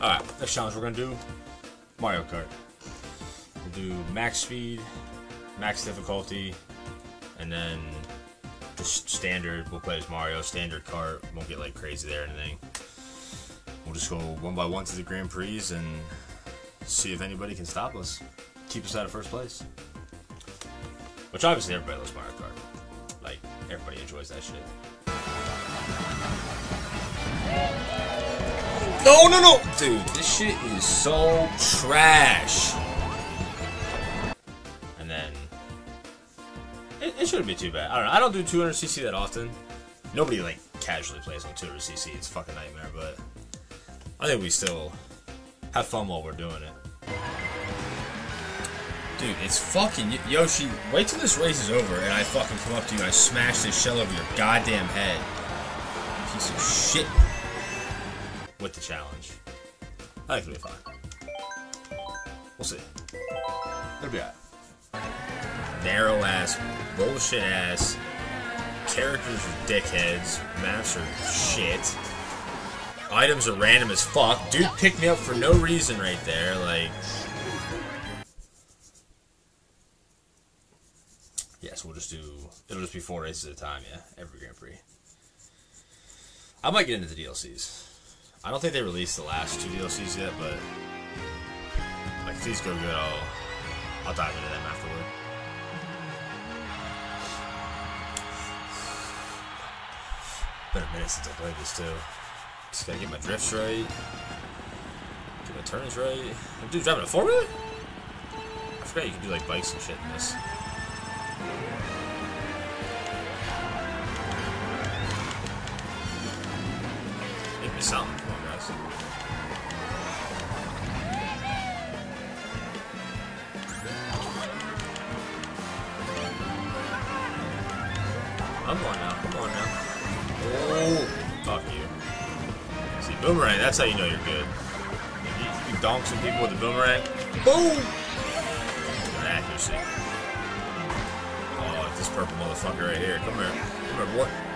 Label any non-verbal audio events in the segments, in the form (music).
Alright, next challenge we're gonna do Mario Kart. We'll do max speed, max difficulty, and then just standard. We'll play as Mario, standard kart. Won't get like crazy there or anything. We'll just go one by one to the Grand Prix and see if anybody can stop us. Keep us out of first place. Which obviously everybody loves Mario Kart. Like, everybody enjoys that shit. No, no, no! Dude, this shit is so trash. And then... It, it shouldn't be too bad. I don't know. I don't do 200cc that often. Nobody, like, casually plays on 200cc. It's a fucking nightmare, but... I think we still have fun while we're doing it. Dude, it's fucking... Yoshi, wait till this race is over and I fucking come up to you and I smash this shell over your goddamn head. Piece of shit with the challenge. I think it'll be fine. We'll see. It'll be alright. Narrow ass, bullshit ass, characters are dickheads, maps are shit. Items are random as fuck. Dude picked me up for no reason right there, like... Yes, we'll just do... It'll just be four races at a time, yeah. Every Grand Prix. I might get into the DLCs. I don't think they released the last two DLCs yet, but like if these go good, I'll I'll dive into them afterward. Been a minute since I played this too. Just gotta get my drifts right, get my turns right. Dude, driving a four wheeler? I forgot you can do like bikes and shit in this. Boomerang, that's how you know you're good. You, you donk some people with a boomerang. Boom! Good accuracy. Oh, this purple motherfucker right here. Come here. Come here, boy.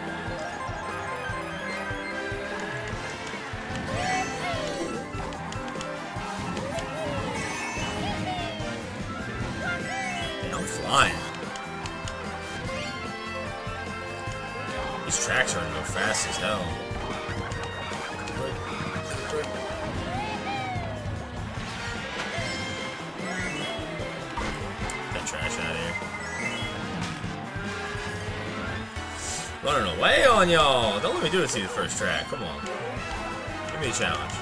Running away on y'all! Don't let me do this to you the first track. Come on. Give me a challenge.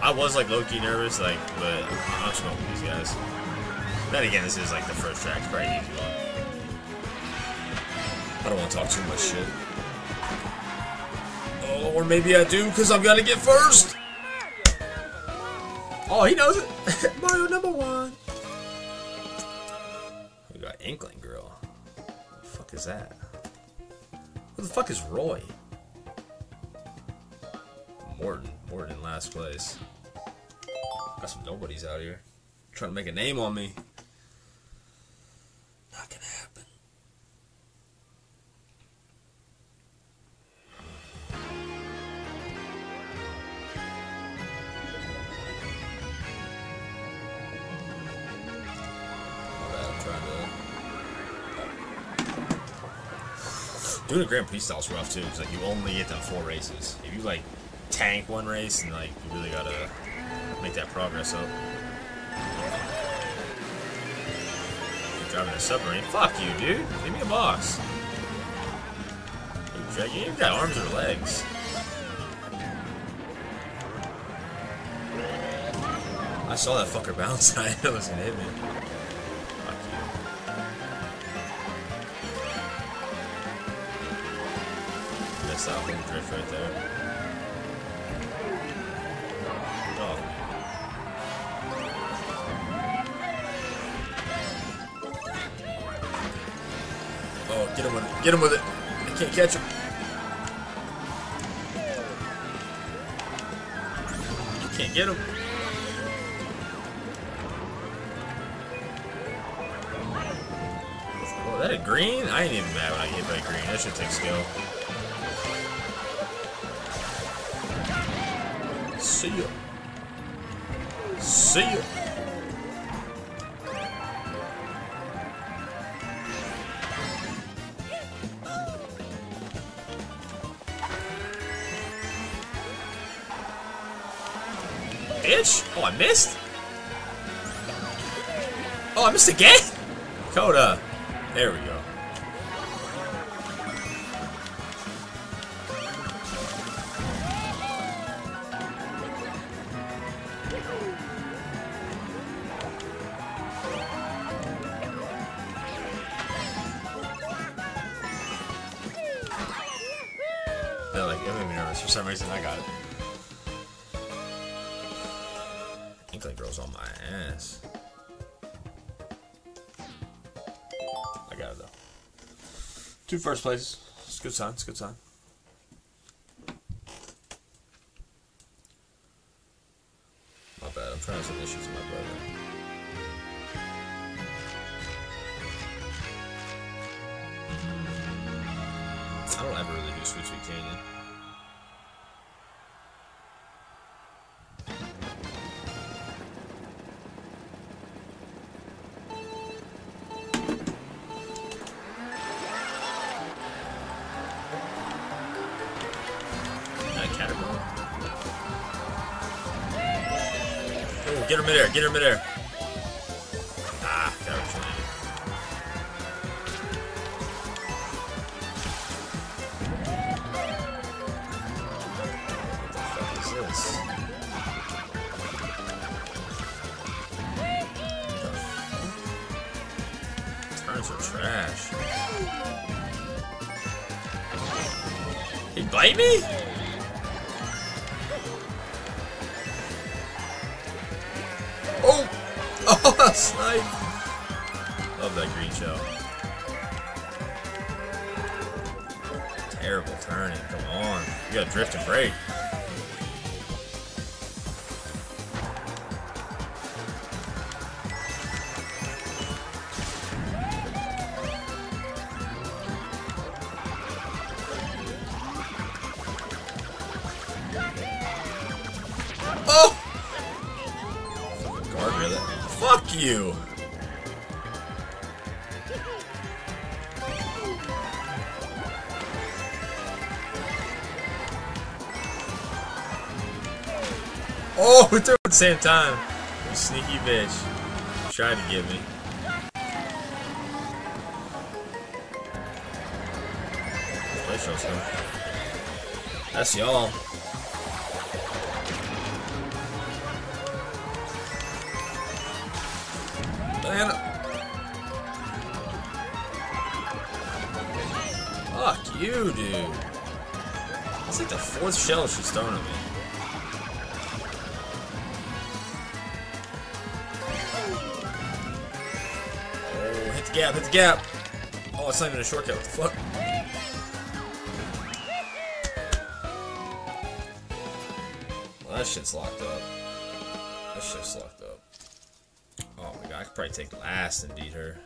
I was like low-key nervous, like, but I'm not smoking these guys. Then again, this is like the first track, it's probably easy one. I don't want to talk too much shit. Oh, or maybe I do, because I'm gonna get first! Oh, he knows it! (laughs) Mario number one! We got Inkling Girl. What the fuck is that? Who the fuck is Roy? Morton. Morton in last place. Got some nobodies out here. Trying to make a name on me. Not gonna Doing a Grand Prix style's rough too, because like you only get them four races. If you like tank one race and like you really gotta make that progress up. You're driving a submarine? Fuck you, dude. Leave me a box. You even got arms or legs. I saw that fucker bounce. (laughs) I it was gonna hit me. You. That whole drift right there. Oh. Oh, get him with it. Get him with it. I can't catch him. Can't get him. Oh, that a green? I ain't even mad when I get by green. That should take skill. See ya. See ya. Bitch! Oh, I missed? Oh, I missed again? Coda. There we go. Some I got it. Inkling Girl's on my ass. I got it, though. Two first places. It's a good sign. It's a good sign. My bad. I'm trying to send issues to my brother. I don't ever really do Sweet Sweet Canyon. Her midair, get her midair. Turning, come on. You gotta drift and break. The same time. You sneaky bitch. Tried to get me. That's y'all. Diana. Uh, fuck you, dude. That's like the fourth shell she's thrown at me. Gap, the gap. Oh, it's not even a shortcut. What the fuck? Well, that shit's locked up. That shit's locked up. Oh my god, I could probably take last and beat her.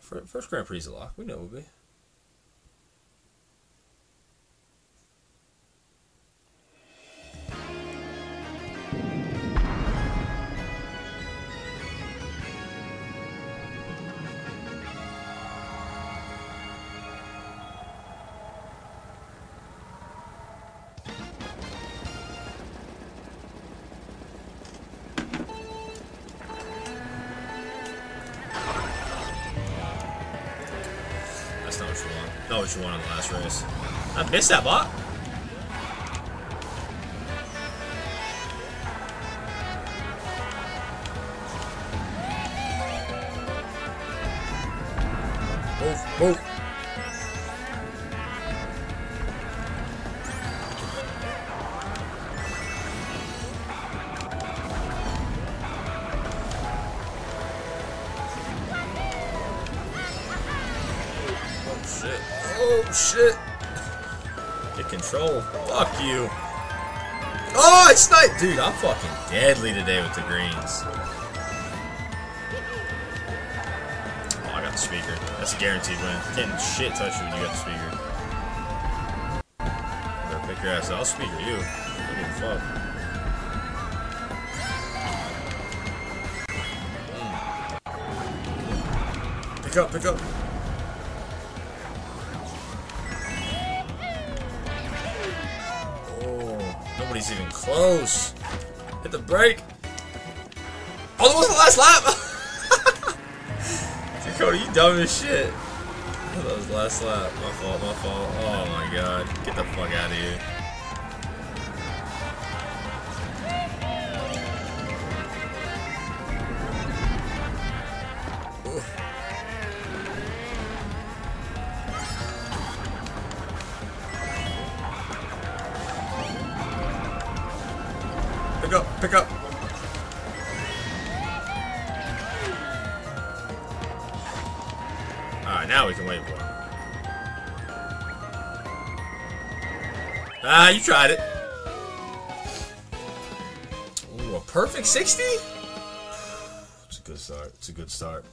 First Grand Prix is a lock. We know it will be. You want on the last race. I missed that bot. Dude, I'm fucking deadly today with the greens. Oh, I got the speaker. That's a guaranteed win. Can't shit touch you when you got the speaker. Better pick your ass. I'll speaker you. Fuck. Mm. Pick up, pick up. Nobody's even close. Hit the brake. Oh, that was the last lap. (laughs) Dakota, you dumb as shit. That was the last lap. My fault, my fault. Oh my god. Get the fuck out of here. Tried it. Ooh, a perfect 60? It's a good start. It's a good start.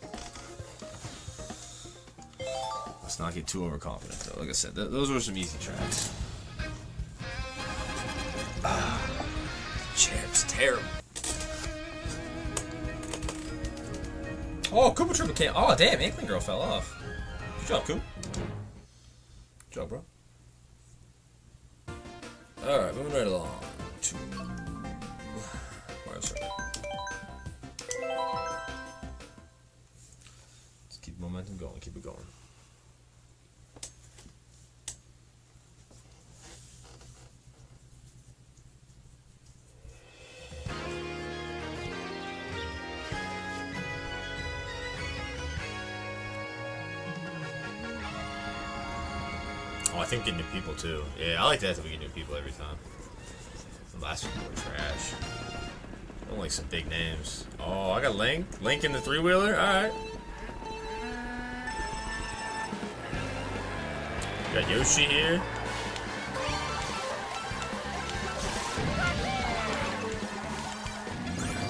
Let's not get too overconfident, though. Like I said, th those were some easy tracks. Ah, chair's terrible. Oh, Koopa Troopa came. Oh, damn, Inkling Girl fell off. Good job, Coop. Going, keep it going. Oh, I think get new people too. Yeah, I like that that we get new people every time. The last one were trash. I like some big names. Oh, I got Link. Link in the three wheeler. All right. Got Yoshi here.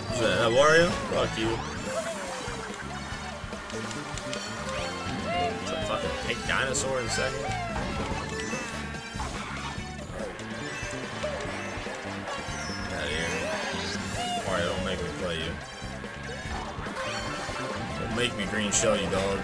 Who's that? That Wario? Fuck you. It's a fucking pink dinosaur in second. Out here. Mario, don't make me play you. Don't make me green shell you, dog.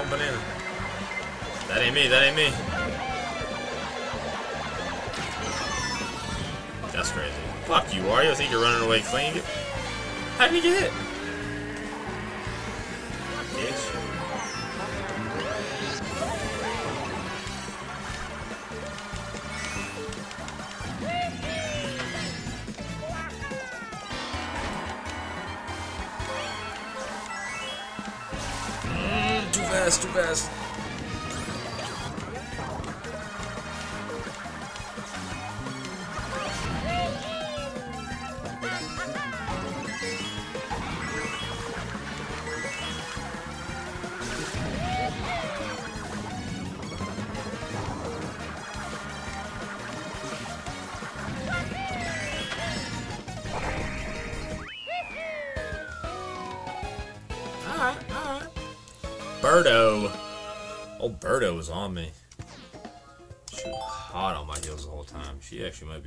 I was almost on my own banana. That ain't me, that ain't me. That's crazy. Fuck you, Wario. I think you're running away clean. How did he get hit?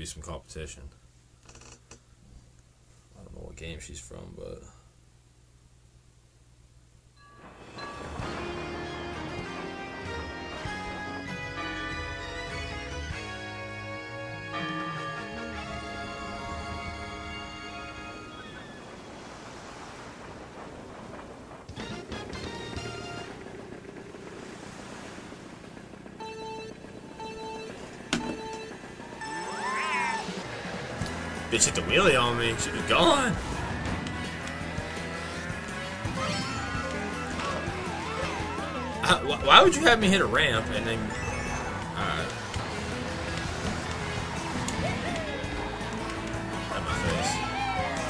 Be some competition. I don't know what game she's from, but. Bitch hit the wheelie on me. She was gone. Uh, wh- why would you have me hit a ramp and then? Alright. Get my face.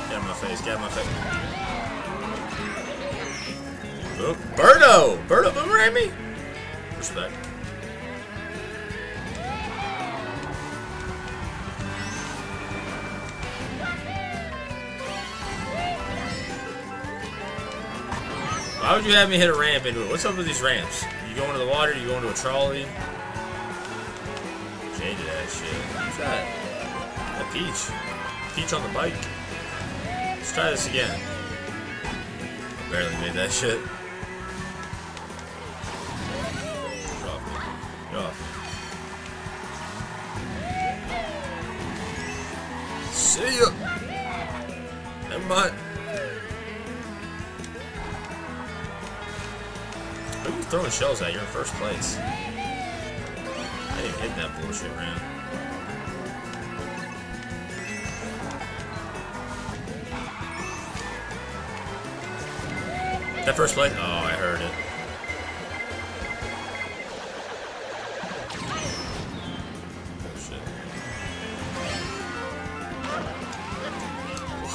Get my face. Get my face. Oop, Birdo! Birdo boomerang me? Respect. Why would you have me hit a ramp into it? What's up with these ramps? You go into the water, you go into a trolley? Jaded that shit. Who's that? That Peach. Peach on the bike. Let's try this again. I barely made that shit. Shells at? You're in first place. I didn't hit that bullshit ramp. That first place? Oh, I heard it. Oh, bullshit.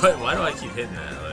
What? Why do I keep hitting that?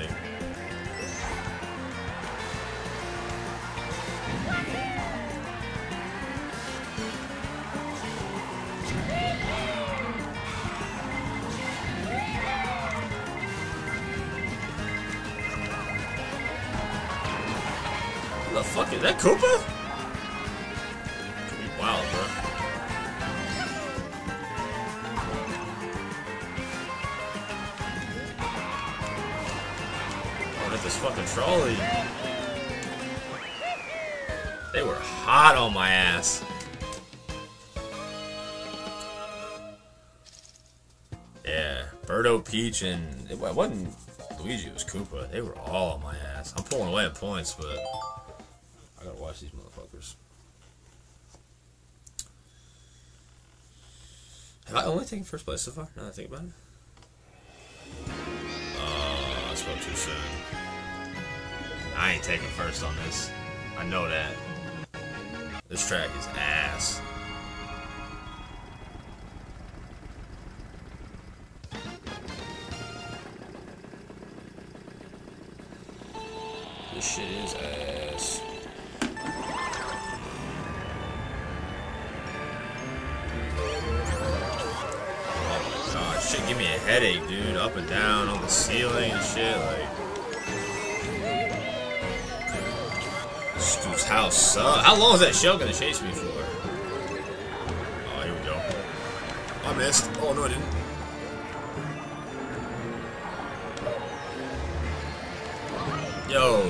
Peach, and it wasn't Luigi. It was Koopa. They were all on my ass. I'm pulling away at points, but. I gotta watch these motherfuckers. Have I only taken first place so far? Now I think about it. Oh, I spoke too soon. I ain't taking first on this. I know that. This track is ass. This shit is ass. Oh my god, shit give me a headache, dude. Up and down on the ceiling and shit, like. This dude's house sucks. How long is that shell gonna chase me for? Oh, here we go. I missed. Oh, no, I didn't. Yo,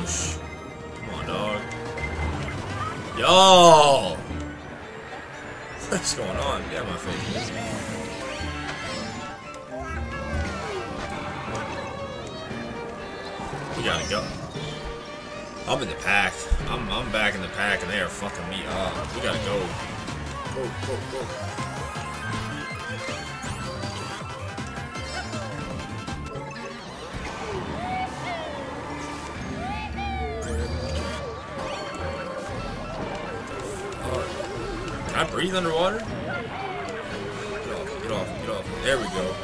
come on, dog. Yo! What's going on? Get out my face. We gotta go. I'm in the pack. I'm, I'm back in the pack and they are fucking me up. We gotta go. Go, go, go. Breathe underwater? Get off, get off, get off. There we go.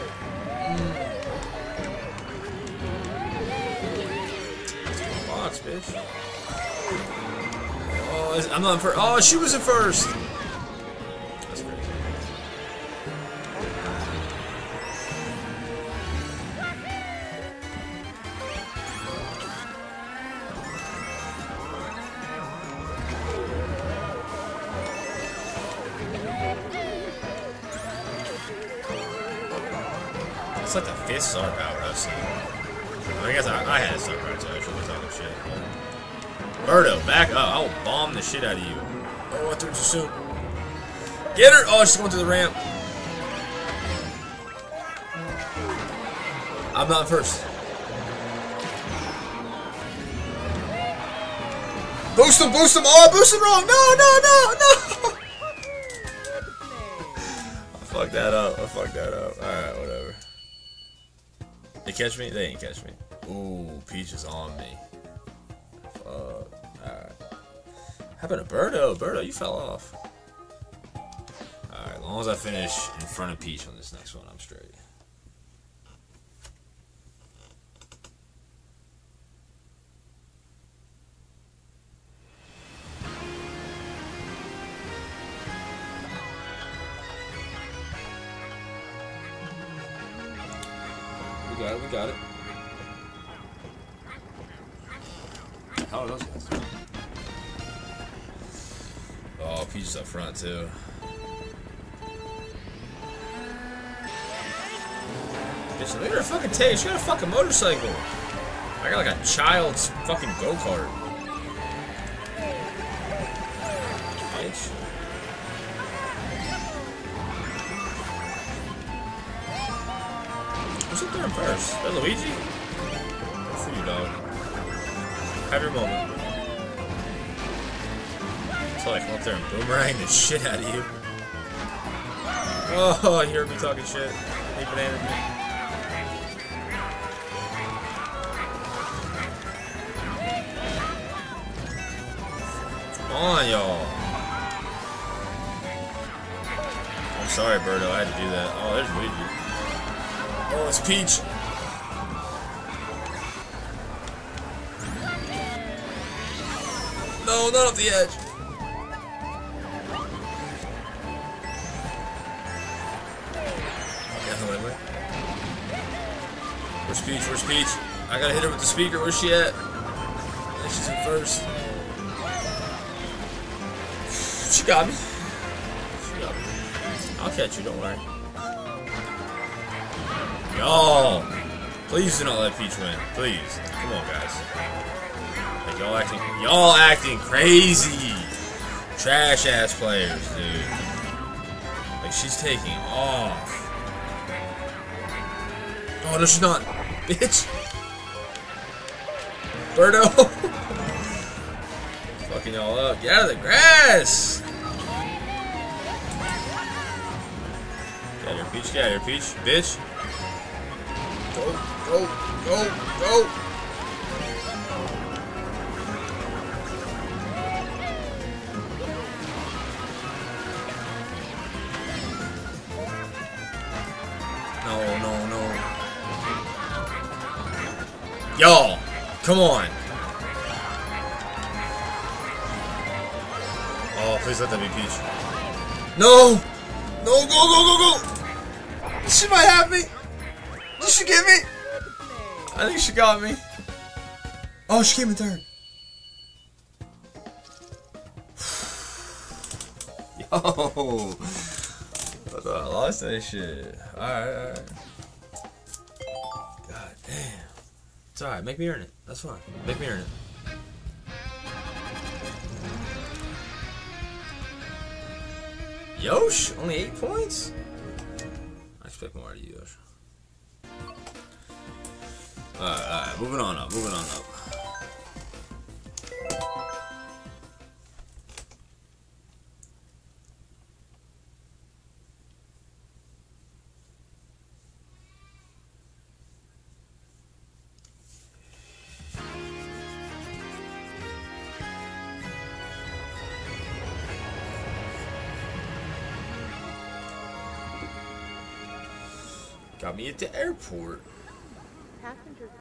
Box, bitch. Oh, I'm not first. Oh, she was in first. It's like the fifth star power I've seen. I guess I, I had a star power too. I should be talking shit. Birdo, back up. I will bomb the shit out of you. Oh, I threw it too soon. Get her! Oh, she's going to the ramp. I'm not first. Boost him, boost him! Oh, I boosted wrong! No, no, no, no! (laughs) I fucked that up. I fucked that up. Alright, whatever. Catch me? They ain't catch me. Ooh, Peach is on me. Fuck. Alright. How about a Birdo? Birdo, you fell off. Alright, as long as I finish in front of Peach on this next one, I'm straight. Look at her fucking tail. She got a fucking motorcycle. I got like a child's fucking go-kart. Bitch. Who's up there in first? Is that Luigi? Good for you, dog. Have your moment. Until I come up there and boomerang the shit out of you. Oh, you heard me talking shit. Hey, banana. On, y'all. I'm sorry, Birdo. I had to do that. Oh, there's Luigi. Oh, it's Peach. No, not off the edge. Where's Peach? Where's Peach? I gotta hit her with the speaker. Where's she at? She's in first. Got me. She got me. I'll catch you, don't worry. Y'all! Please do not let Peach win. Please. Come on, guys. Like, y'all acting... Y'all acting crazy! Trash ass players, dude. Like, she's taking off. Oh, no, she's not. Bitch! Birdo! (laughs) Fucking y'all up. Get out of the grass! Peach. Get out of here, Peach. Bitch. Go, go, go, go. No, no, no. Y'all, come on. Oh, please let that be Peach. No! No, go, go, go, go! She might have me! Did she get me? I think she got me. Oh, she came in third. (sighs) Yo! I lost that shit. Alright, alright. God damn. It's alright, make me earn it. That's fine. Make me earn it. Yosh? Only eight points? Expect more out of you, Yosh. Alright, alright, moving on up, moving on up. Got me at the airport. Passengers.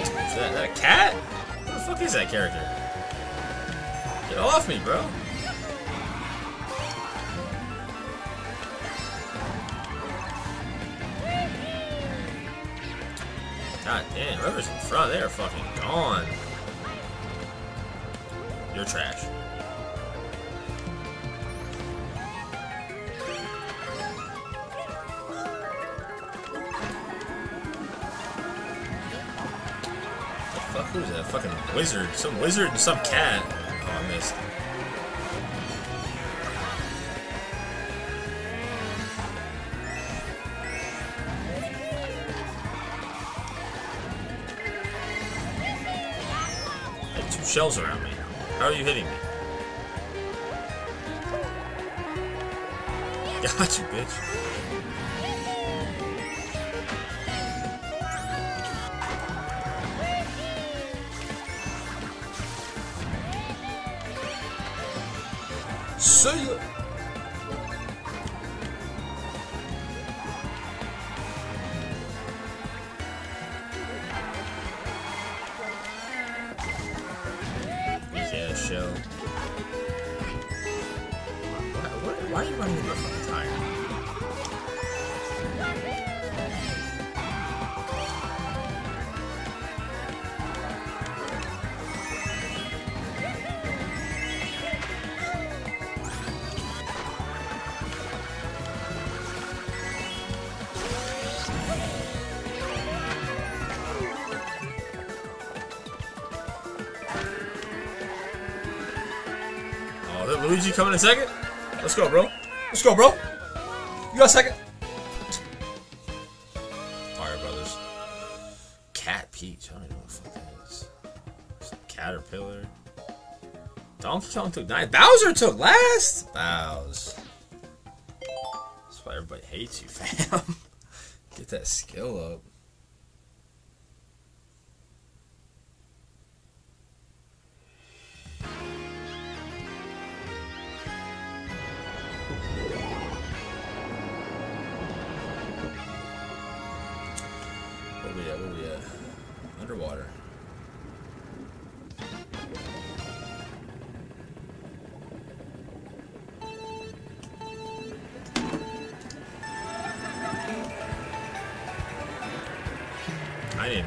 Is that a cat? What the fuck is that character? Get off me, bro. Front, they are fucking gone. You're trash. Who's that? Fucking wizard. Some wizard and some cat. Shells around me. How are you hitting me? (laughs) Got you, bitch. See ya. Coming in second? Let's go, bro. Let's go, bro. You got second? Fire Brothers. Cat Peach. I don't know what the fuck that is. Caterpillar. Donkey Kong took nine. Bowser took last. Bowser. That's why everybody hates you, (laughs) fam. Get that skill up.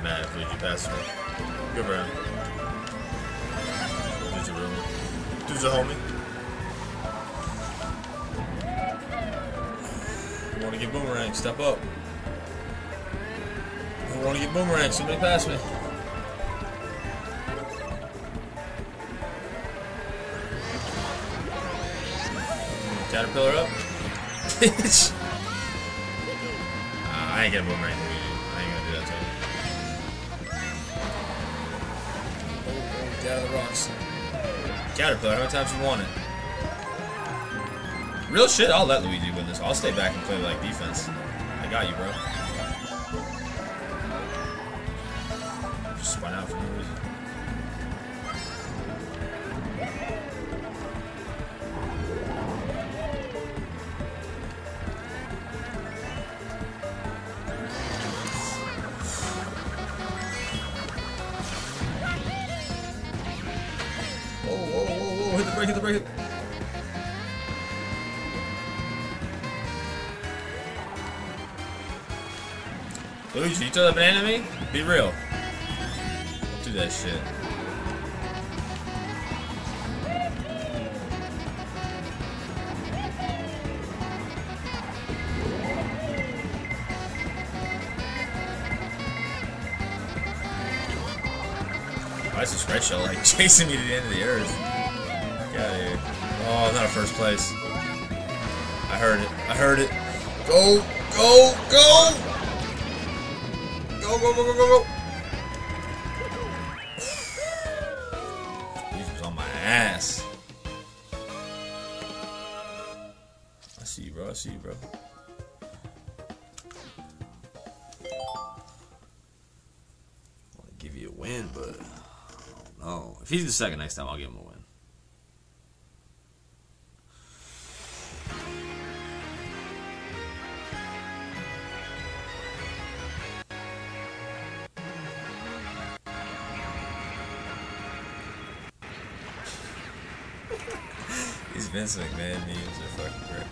Mad if Luigi passes me. Good round. Luigi room. Dude's a homie. You wanna get boomerang, step up. Want to get boomerang. Somebody pass me. Caterpillar up. (laughs) I ain't getting boomerang. Caterpillar, how many times you want it? Real shit, I'll let Luigi win this. I'll stay back and play like defense. I got you, bro. Hit the brake. hit- Luigi, you throw that banana at me? Be real. Don't do that shit. Why is this red shell like (laughs) chasing me to the end of the earth? Oh, not a first place. I heard it. I heard it. Go, go, go! Go, go, go, go, go, go! He was on my ass. I see you, bro. I see you, bro. Give you a win, but I don't know. If he's the second next time, I'll give him a win. Vince McMahon memes are fucking great.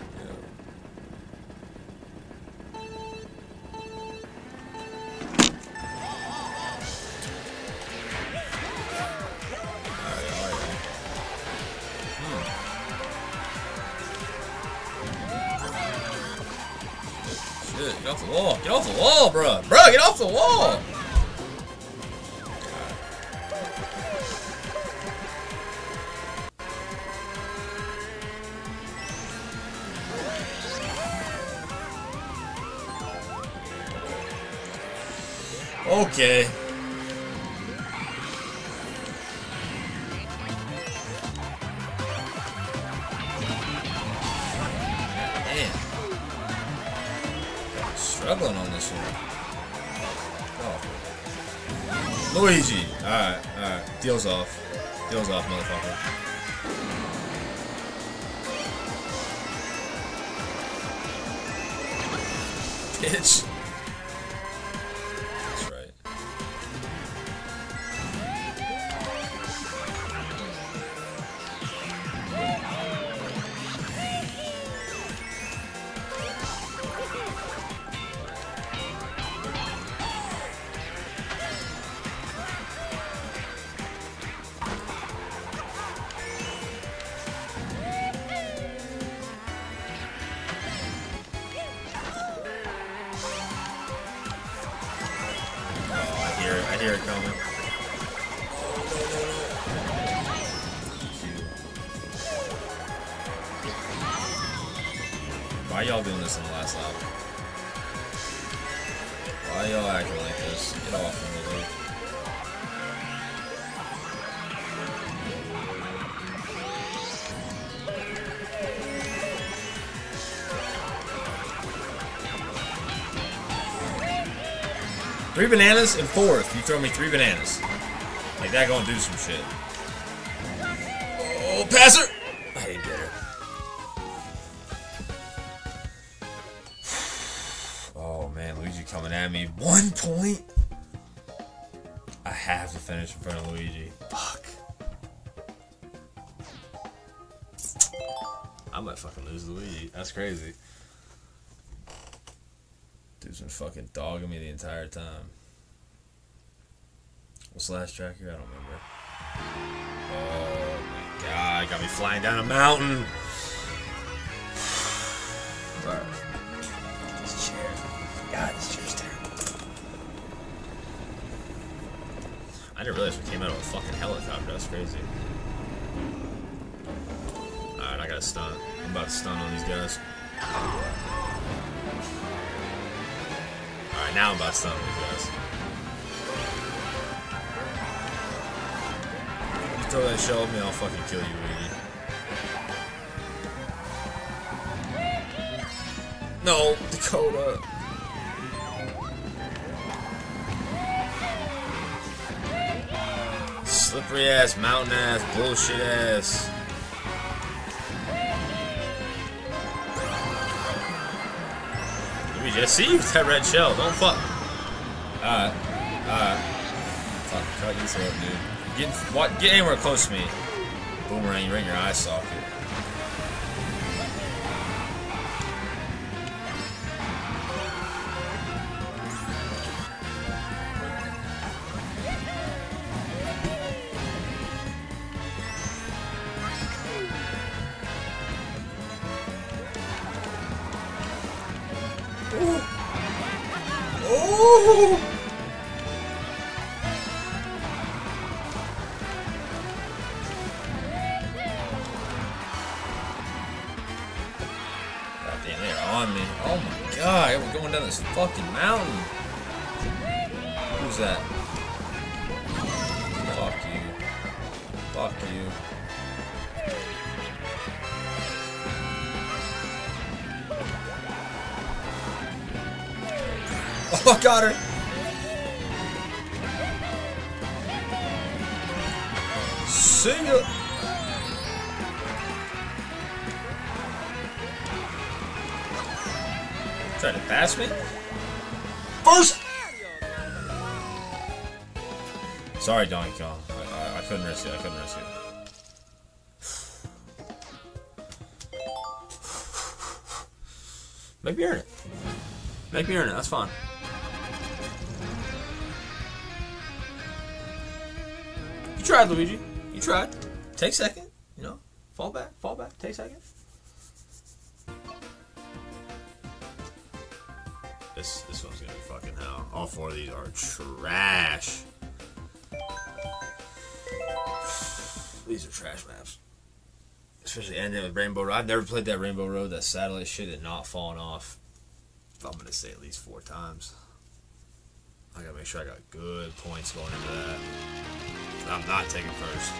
Hmm. Get off the wall. Get off the wall, bro. Bro, get off the wall. hear it coming. Why y'all doing this in the last lap? Why y'all acting like this? Get off of me. Three bananas and fourth. You throw me three bananas. Like that gonna do some shit. Oh, passer! I didn't get her. Oh man, Luigi coming at me. One point? I have to finish in front of Luigi. Fuck. I might fucking lose Luigi. That's crazy. Dude's been fucking dogging me the entire time. What's the last track here? I don't remember. Oh my god, got me flying down a mountain. Alright. This chair. God, this chair's terrible. I didn't realize we came out of a fucking helicopter. That's crazy. Alright, I got a stun. I'm about to stun on these guys. Alright, now I'm about to stun these guys. You throw that shell at me, I'll fucking kill you, Luigi. No, Dakota. Slippery ass, mountain ass, bullshit ass. You with (laughs) that red shell. Don't fuck. Alright. Alright. Fuck, cut your throat, dude. Get, what, get anywhere close to me. Boomerang, you're in your eye socket. Oh, got her. Ya. Trying to pass me? First! Sorry, Donkey Kong. I, I, I couldn't risk it. I couldn't risk it. Make me earn it. Make me earn it. That's fine. Tried, Luigi. You tried. Take second. You know, fall back, fall back. Take second. This this one's gonna be fucking hell. All four of these are trash. These are trash maps. Especially ending with Rainbow Road. I've never played that Rainbow Road. That satellite shit had not fallen off. I'm gonna say at least four times. I gotta make sure I got good points going into that. I'm not taking first.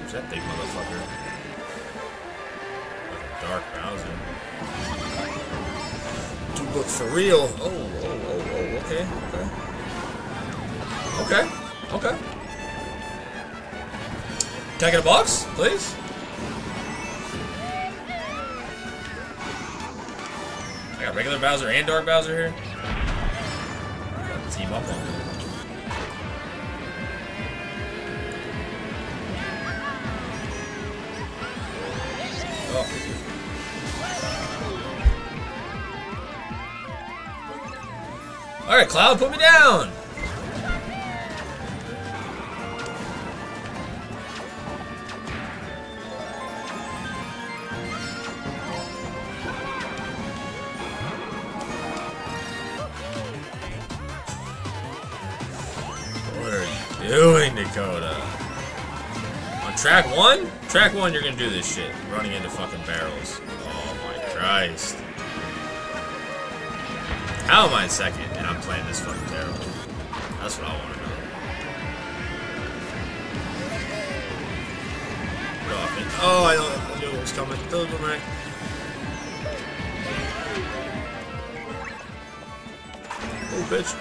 Who's that big motherfucker? Dark Bowser. For real. Oh, oh, oh, oh, okay, okay. Okay, okay. Can I get a box, please? I got regular Bowser and Dark Bowser here. Team up on. Oh. Alright, Cloud, put me down! Track one? Track one, you're gonna do this shit. Running into fucking barrels. Oh my Christ. How am I second and I'm playing this fucking terrible? That's what I want to know. Oh, I, know, I knew it was coming. Boomerang. Oh, bitch.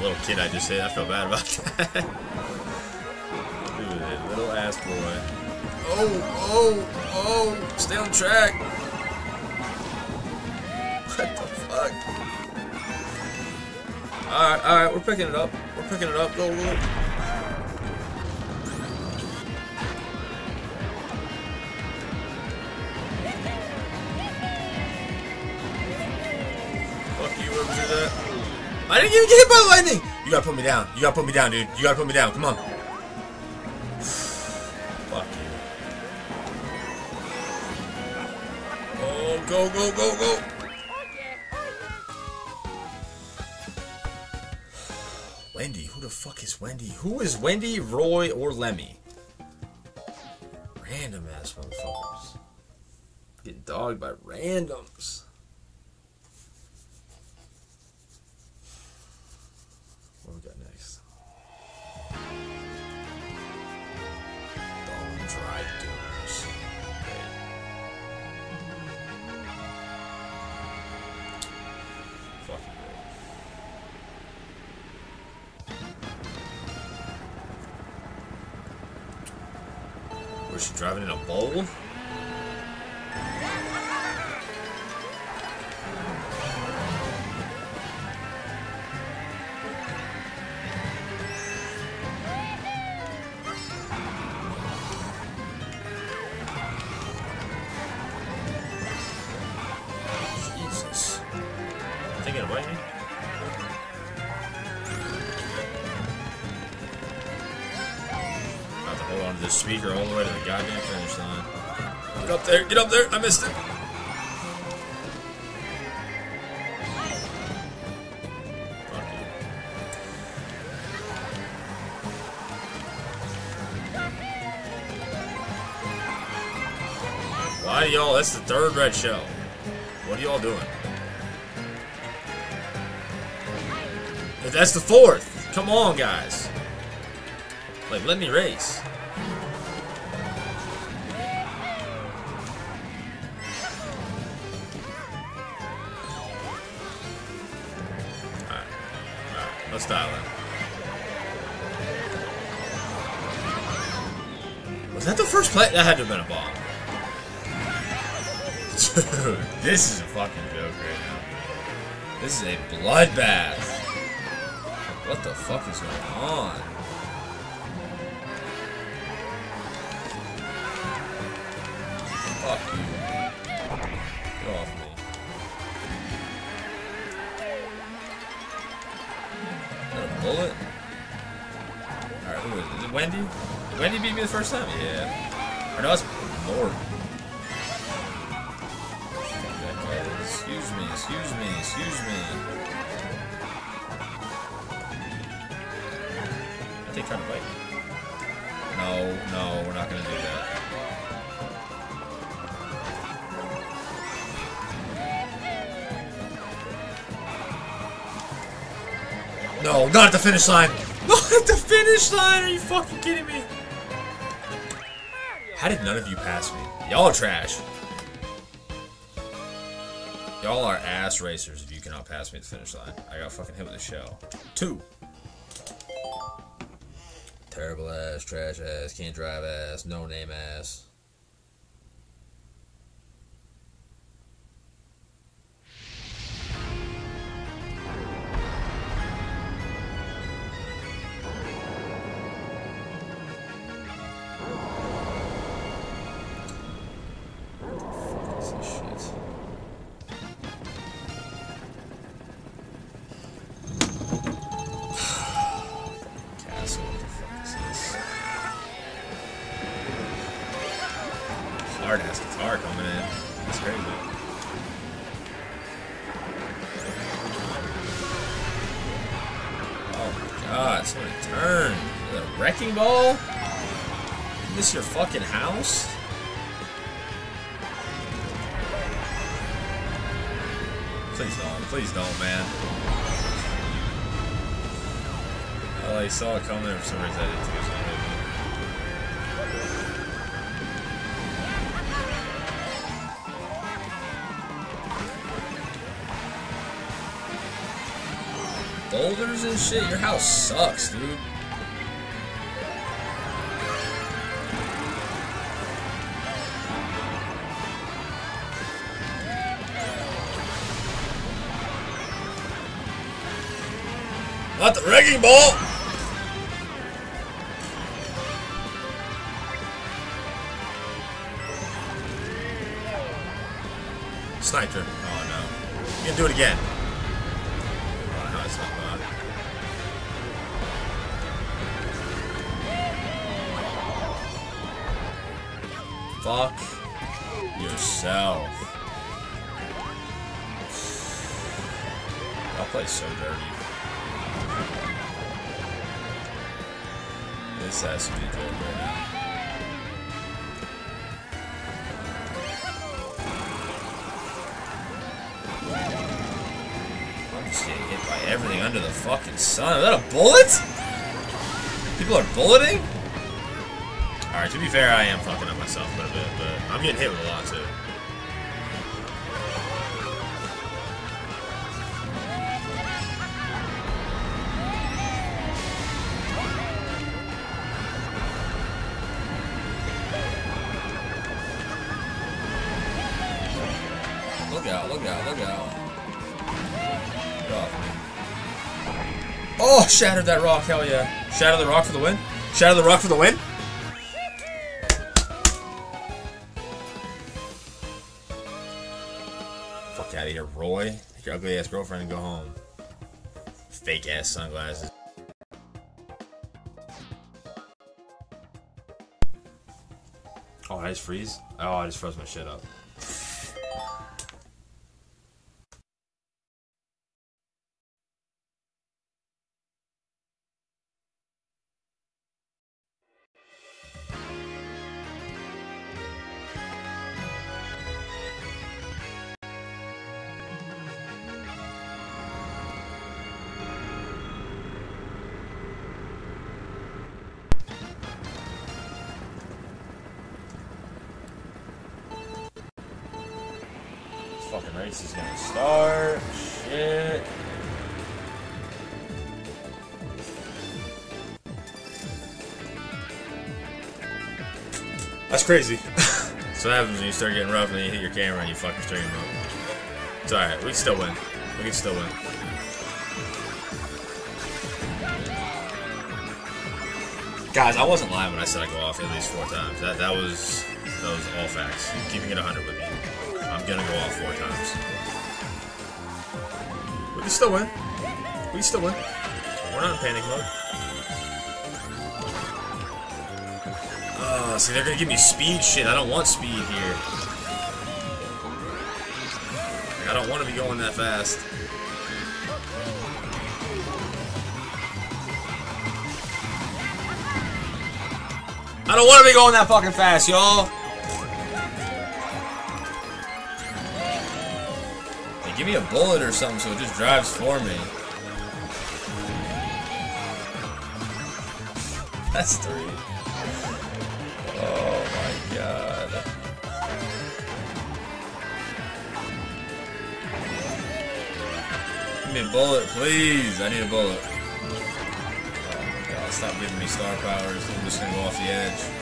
Little kid I just hit. I feel bad about (laughs) that. Dude, little ass boy. Oh, oh, oh! Stay on track! What the fuck? Alright, alright, we're picking it up. We're picking it up. Go, go. Didn't even get hit by lightning! You gotta put me down. You gotta put me down, dude. You gotta put me down. Come on. (sighs) Fuck you. Oh, go, go, go, go. Wendy, who the fuck is Wendy? Who is Wendy, Roy, or Lemmy? Random ass motherfuckers. Getting dogged by randoms. Driving Get up there, I missed it. Why y'all, that's the third red shell. What are y'all doing? That's the fourth. Come on, guys. Like, let me race. That had to have been a bomb. Dude, (laughs) this is a fucking joke right now. This is a bloodbath. What the fuck is going on? Fuck you. Get off me. A bullet? Alright, who is it? Is it Wendy? Did Wendy beat me the first time? Yeah. Or no, it's Lord. Excuse me, excuse me, excuse me. I think trying to bite me. No, no, we're not gonna do that. No, not at the finish line! (laughs) Not at the finish line! Are you fucking kidding me? How did none of you pass me? Y'all are trash. Y'all are ass racers if you cannot pass me at the finish line. I got fucking hit with a shell. Two. Terrible ass, trash ass, can't drive ass, no name ass. hard ass guitar coming in. It's crazy. Oh my god, so many turns. A wrecking ball? Is this your fucking house? Please don't, please don't, man. Oh, I saw it coming there for some reason. I didn't Boulders and shit? Your house sucks, dude. Not the wrecking ball! I'm just getting hit by everything under the fucking sun. Is that a bullet? People are bulleting? Alright, to be fair, I am fucking up myself a little bit, but I'm getting hit with a lot too. Me. Shattered that rock, hell yeah. Shatter the rock for the win? Shatter the rock for the win? Fuck out of here, Roy. Take your ugly ass girlfriend and go home. Fake ass sunglasses. Oh, I just freeze? Oh, I just froze my shit up. Race is gonna start. Shit. That's crazy. so what happens when you start getting rough and you hit your camera and you fuck your stream up. It's alright, we can still win. We can still win. Guys, I wasn't lying when I said I go off at least four times. That that was that was all facts. Keeping it 100 with you. Gonna go off four times. We can still win. We can still win. We're not in panic mode. Oh, see, they're gonna give me speed shit. I don't want speed here. I don't want to be going that fast. I don't want to be going that fucking fast, y'all. Me a bullet or something so it just drives for me. (laughs) That's three. Oh my god. Give me a bullet, please. I need a bullet. Oh my god, stop giving me star powers. I'm just gonna go off the edge.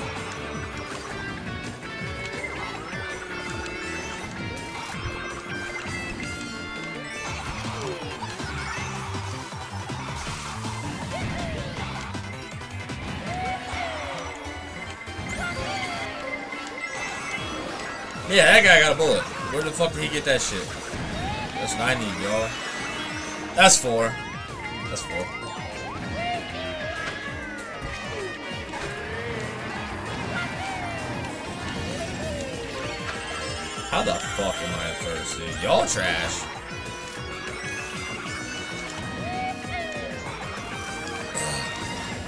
Yeah, that guy got a bullet. Where the fuck did he get that shit? That's what I need, y'all. That's four. That's four. How the fuck am I at first, dude? Y'all trash.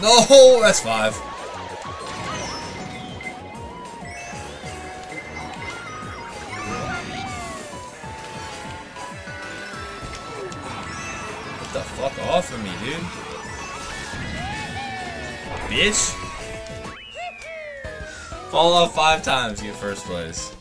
No, that's five. Bitch. Fall off five times, get first place.